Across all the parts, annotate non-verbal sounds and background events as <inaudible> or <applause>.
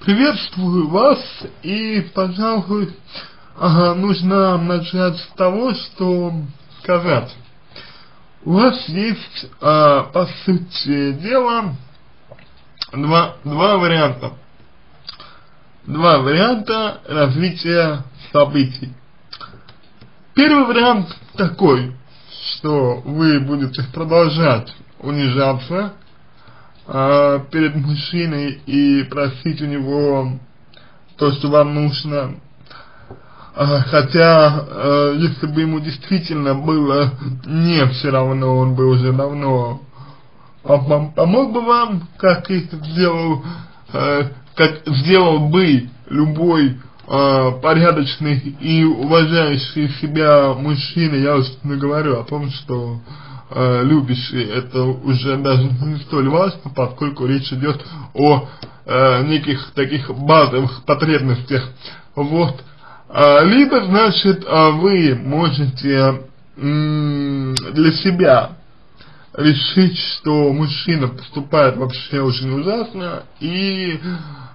Приветствую вас и, пожалуй, ага, нужно начать с того, что сказать. У вас есть, а, по сути дела, два, два варианта. Два варианта развития событий. Первый вариант такой, что вы будете продолжать унижаться э, перед мужчиной и просить у него то, что вам нужно, э, хотя э, если бы ему действительно было не все равно, он бы уже давно помог бы вам, как и сделал, э, как сделал бы любой порядочный и уважающий себя мужчина, я уж не говорю о том, что э, любящий, это уже даже <laughs> не столь важно, поскольку речь идет о э, неких таких базовых потребностях. Вот. А, либо, значит, а, вы можете для себя решить, что мужчина поступает вообще очень ужасно и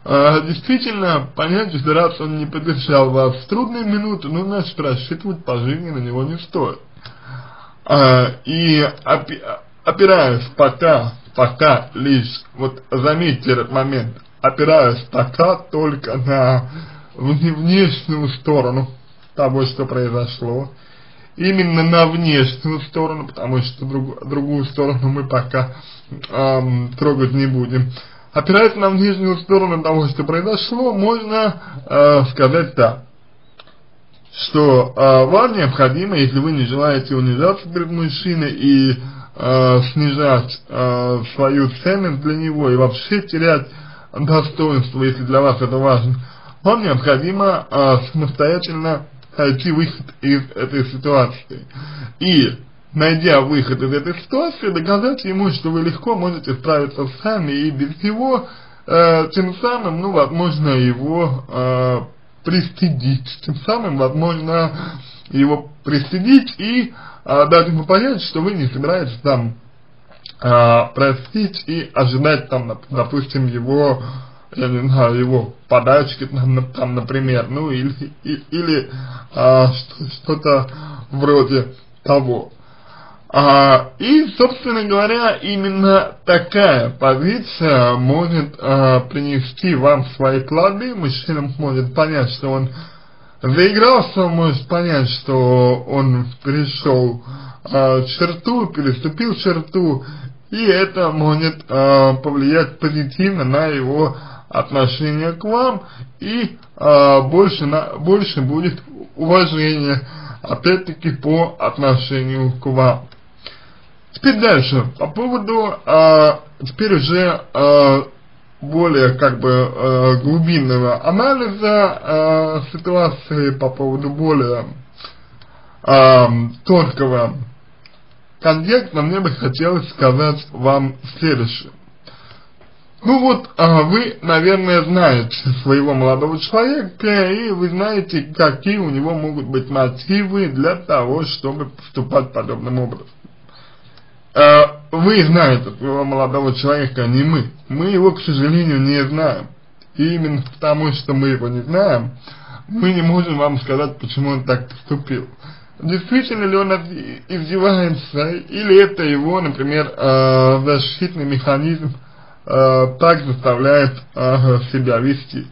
э, действительно понять, что раз он не поддержал вас в трудные минуты, ну, значит, рассчитывать по жизни на него не стоит. Э, и опи опираясь пока, пока лишь, вот заметьте этот момент, опираясь пока только на внешнюю сторону того, что произошло, именно на внешнюю сторону, потому что друг, другую сторону мы пока эм, трогать не будем. Опираясь на внешнюю сторону того, что произошло, можно э, сказать так, что э, вам необходимо, если вы не желаете унижаться перед мужчиной и э, снижать э, свою ценность для него и вообще терять достоинство, если для вас это важно, вам необходимо э, самостоятельно найти выход из этой ситуации. И, найдя выход из этой ситуации, доказать ему, что вы легко можете справиться сами и без него, э, тем самым, ну, возможно, его э, пристыдить. Тем самым, возможно, его пристыдить и э, дать ему понять, что вы не собираетесь там э, простить и ожидать там, допустим, его я не знаю, его подачки, там, там например, ну или, и, или а, что-то вроде того. А, и, собственно говоря, именно такая позиция может а, принести вам свои плоды, мужчина может понять, что он заигрался, он может понять, что он перешел а, черту, переступил черту, и это может повлиять позитивно на его отношение к вам. И больше, больше будет уважения, опять-таки по отношению к вам. Теперь дальше, по поводу, а, теперь уже а, более как бы э, глубинного анализа э, ситуации по поводу более э, тонкого контекста, мне бы хотелось сказать вам следующее. Ну вот, а, вы, наверное, знаете своего молодого человека, и вы знаете, какие у него могут быть мотивы для того, чтобы поступать подобным образом. А, вы знаете своего молодого человека, а не мы. Мы его, к сожалению, не знаем. И именно потому, что мы его не знаем, мы не можем вам сказать, почему он так поступил. Действительно ли он издевается, или это его, например, а, защитный механизм, э, так заставляет себя вести.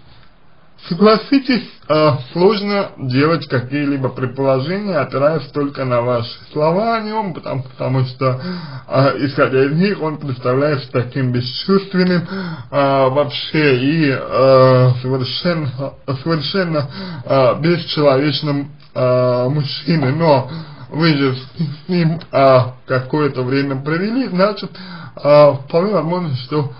Согласитесь, э, сложно делать какие-либо предположения, опираясь только на ваши слова о нем, потому, потому что, э, исходя из них, он представляется таким бесчувственным э, вообще и совершенно, совершенно бесчеловечным мужчиной. Но вы же с ним какое-то время провели, значит, вполне возможно, что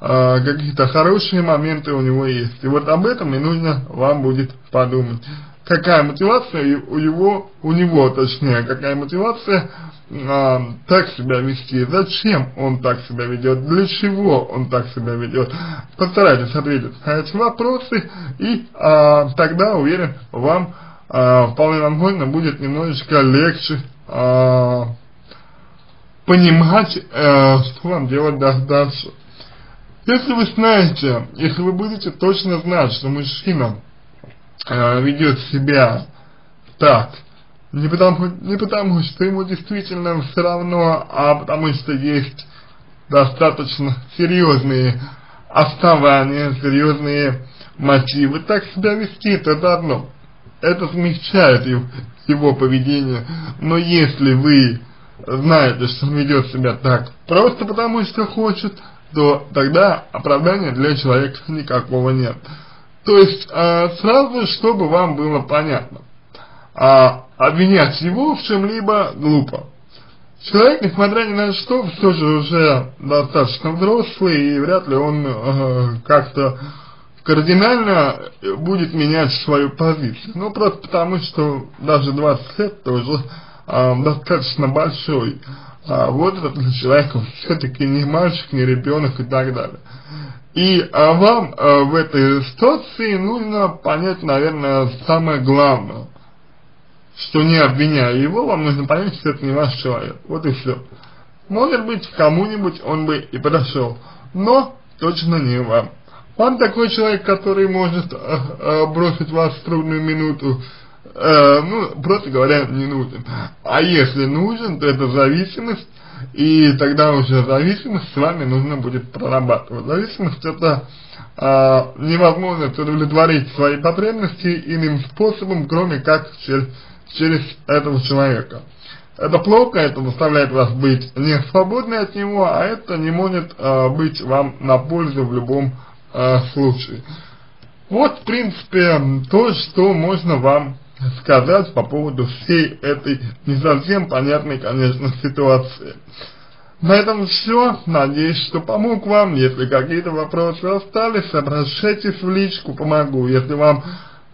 какие-то хорошие моменты у него есть. И вот об этом и нужно вам будет подумать. Какая мотивация у его, у него точнее, какая мотивация э, так себя вести, зачем он так себя ведет, для чего он так себя ведет. Постарайтесь ответить на эти вопросы, и э, тогда, уверен, вам э, вполне возможно будет немножечко легче э, понимать, э, что вам делать дальше. Если вы знаете, если вы будете точно знать, что мужчина э, ведет себя так, не потому, не потому, что ему действительно все равно, а потому что есть достаточно серьезные основания, серьезные мотивы так себя вести, то это одно. Это смягчает его, его поведение. Но если вы знаете, что он ведет себя так просто потому, что хочет, то тогда оправдания для человека никакого нет. То есть, э, сразу, чтобы вам было понятно, э, обвинять его в чем-либо глупо. Человек, несмотря ни на что, все же уже достаточно взрослый, и вряд ли он э, как-то кардинально будет менять свою позицию. Ну, просто потому, что даже 20 лет тоже э, достаточно большой а, возраст для <laughs> человека все-таки не мальчик, не ребенок и так далее. И а, вам а, в этой ситуации нужно понять, наверное, самое главное, что не обвиняя его, вам нужно понять, что это не ваш человек. Вот и все. Может быть, кому-нибудь он бы и подошел, но точно не вам. Он такой человек, который может э, э, бросить вас в трудную минуту, э, ну, просто говоря, не нужен. А если нужен, то это зависимость, и тогда уже зависимость с вами нужно будет прорабатывать. Зависимость это э, невозможность удовлетворить свои потребности иным способом, кроме как через, через этого человека. Это плохо, это заставляет вас быть не свободны от него, а это не может э, быть вам на пользу в любом э, случае. Вот, в принципе, то, что можно вам сказать по поводу всей этой не совсем понятной, конечно, ситуации. На этом все. Надеюсь, что помог вам. Если какие-то вопросы остались, обращайтесь в личку, помогу. Если вам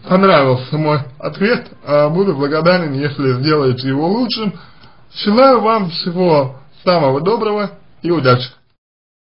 понравился мой ответ, а, буду благодарен, если сделаете его лучшим. Желаю вам всего самого доброго и удачи.